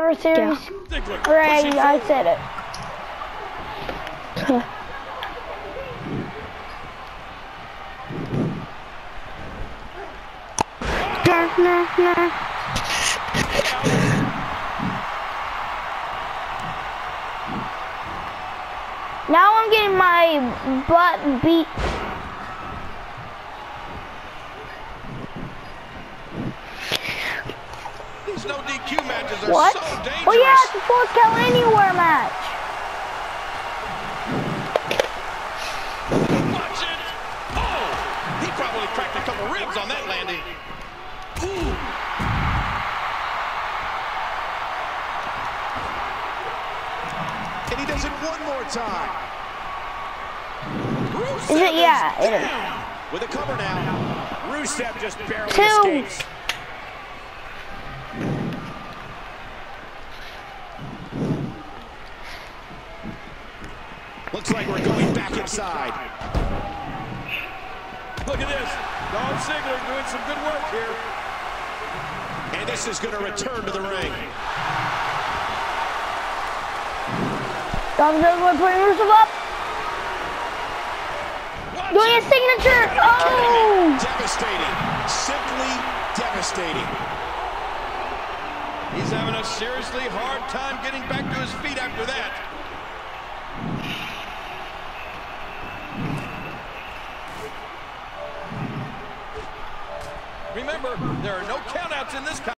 Survivor Series. Hooray, pushing I said it. Nah, nah, nah. Now I'm getting my butt beat. These no DQ matches are What? so dangerous. Oh yeah, it's a falls count anywhere match. Watch it. Oh, he probably cracked a couple ribs on that landing. Ooh. And he does it one more time. Rusev Is it? Yeah, it is. With a cover now. Rusev just barely Two. escapes. Looks like we're going back inside. Look at this. Dolph Ziggler doing some good work here. And this is going to return to the ring. Dolph Ziggler putting Rusev up. Watch Doing it. his signature. Oh! Devastating. Simply devastating. He's having a seriously hard time getting back to his feet after that. Remember, there are no countouts in this